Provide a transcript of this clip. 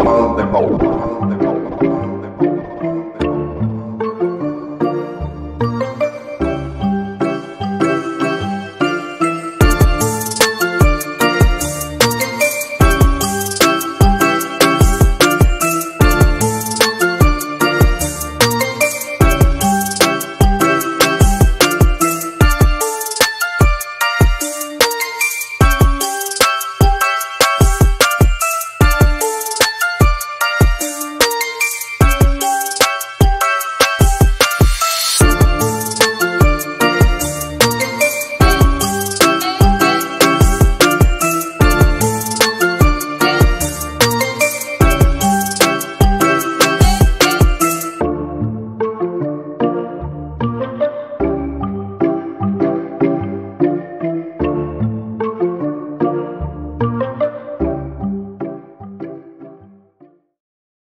about the moment.